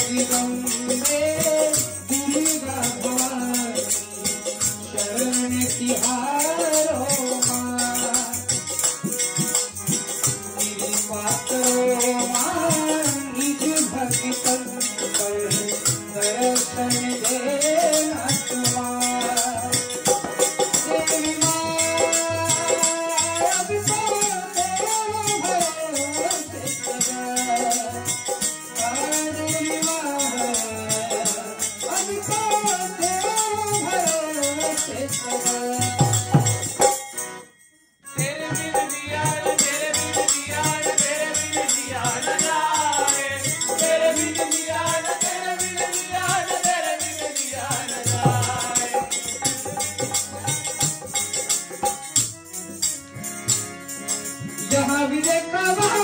சகிதம் வே